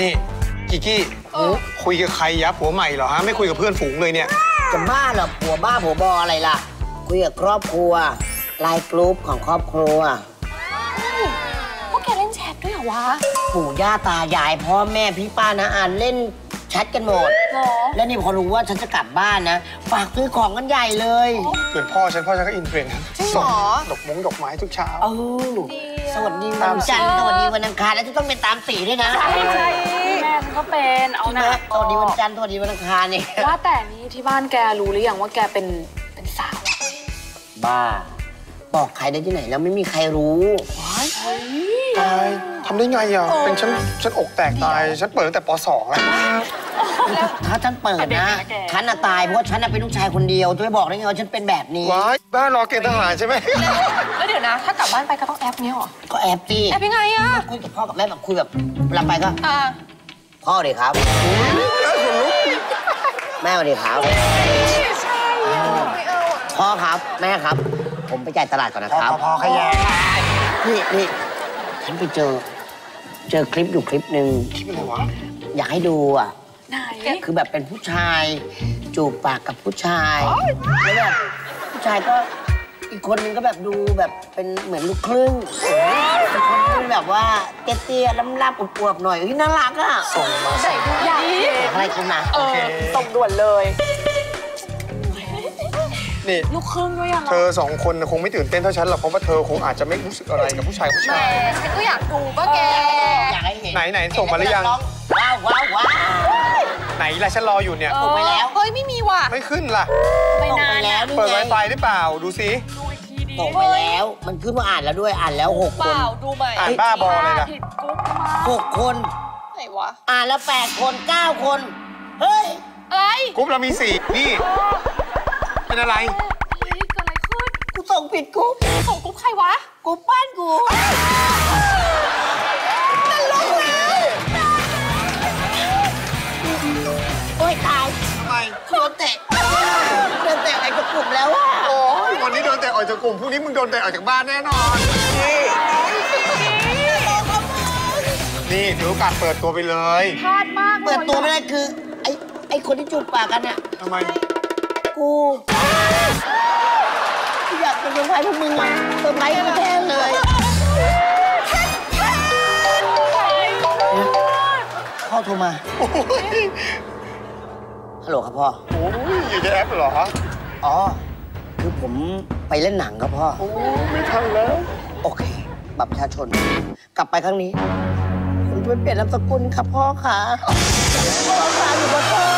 นี่กิกกี้คุยกับใครยะผัวใหม่เหรอฮะ ไม่คุยกับเพื่อนฝูงเลยเนี่ย จะบ้าเหรอผัวบ้าผัวบออะไรล่ะ คุยกับครอบครัว LINE group ของครอบครัว พวกแกเล่นแชทด้วยเหรอวะปู่ย่าตายายพ่อแม่พี่ป้านะอ่านเล่นแชทกันหมด หรอ แล้วนี่พอรู้ว่าฉันจะกลับบ้านนะ ฝากซื้อของกันใหญ่เลย เหมือนพ่อฉันพ่อฉันก็ in trend จริงเหรอ ส่งดอกมงดอกไม้ทุกเช้า เออ สวัสดีวันจันทร์สวัสดีวันอังคารแล้วจะต้องเป็นตามสีด้วยนะ ใช่ใช่แม่ ก็เป็นเอาหนะสวัสดีวันจันทร์สวัสดีวันอังคารเนี่ยว่าแต่นี้ที่บ้านแกรู้หรือยังว่าแกเป็นเป็นสาวบ้า บอกใครได้ที่ไหนแล้วไม่มีใครรู้ตายทำได้ไงอะเป็นฉันฉันอกแตกตายฉันเปิดตั้งแต่ป .2 แล้วถ้าฉันเปิดนะฉันน่ะตายเพราะฉันน่ะเป็นลูกชายคนเดียวจะไปบอกได้ไงว่าฉันเป็นแบบนี้ว้ายบ้านรอเกณฑ์ทหารใช่ไหมแล้วเดี๋ยวนะ ถ้ากลับบ้านไปก็ต้องแอปเนี้ยเหรอก็แอบตีแอปยังไงอะคุยกับพ่อกับแม่แบบคุยแบบเวลาไปก็อ่า พ่อเลยครับแม่สวัสดีครับใช่ไม่เอาพ่อครับแม่ครับ ผมไปจ่ายตลาดก่อนนะพอครับพอพอขยะนี่นี่ฉันไปเจอ เจอคลิปอยู่คลิปหนึ่งคิดเป็นไรวะอยากให้ดูอะไหนคือแบบเป็นผู้ชาย จูบปากกับผู้ชายแล้วแบบผู้ชายก็ อีกคนนึงก็แบบดูแบบเป็นเหมือนลูกครึ่งอีกคนนึงแบบว่าเตี้ยๆล่ำๆอวบๆหน่อยเฮ้ยน่ารักอะส่งมาใส่ดูอยากเห็นอะไรคุณนะเออส่งด่วนเลยนี่ลูกครึ่งด้วยยังเธอสองคนคงไม่ตื่นเต้นเท่าฉันหรอกเพราะว่าเธอคงอาจจะไม่รู้สึกอะไรกับผู้ชายผู้ชายฉันก็อยากดูก็แกอยากให้เห็นไหนไหนส่งมาหรือยังว้าวว้าวว้าว ไหนล่ะฉันรออยู่เนี่ยส่งไปแล้ว เฮ้ย ไม่มีว่ะ ไม่ขึ้นล่ะ ไปส่งนาไปนแล้วอะนี่เปิดไง Wi-Fi หรือเปล่า ดูสิดูอีกทีดีส่งไปแล้ว มันขึ้นว่าอ่านแล้วด้วย อ่านแล้วหกเปคนล่า ดูใหม่ อ่านบ้าบอเลยล่ะผิดกุ๊กมาหกคน ไหนวะ อ่านแล้วแปดคนเก้าคน เฮ้ย อะไรกรุ๊ปเรามีสี่นี่ เป็นอะไรเฮ้ยเกิดอะไรขึ้นกูส่งผิดกูส่งกุ๊กใครวะกูป้านกู อ้ยตายทำไมโดนเตะโดนเตะไอ้กระปุกแล้วอะโอ้ยวันนี้โดนเตะออกจากกลุ่มพรุ่งนี้มึงโดนเตะออกจากบ้านแน่นอนนี่นี่ถือโอกาสเปิดตัวไปเลยพลาดมากลยเปิดตัวไม่ได้คือ ไอ้ไอ้คนที่จูบปากกันอะทำไม กูอยากจะเซอร์ไพรส์พวกมึงอะเซอร์ไพรส์กูแท้เลยพ่อโทรมาโอ้ย ฮัลโหลครับพ่อ โอ้ยอยู่ในแอปเหรอ อ๋อ คือผมไปเล่นหนังครับพ่อ โอ้ยไม่ทันแล้ว โอเค บัตรประชาชน กลับไปครั้งนี้ผมจะไปเปลี่ยนนามสกุลครับพ่อค่ะพ่อค่ะอยู่กับพ่อ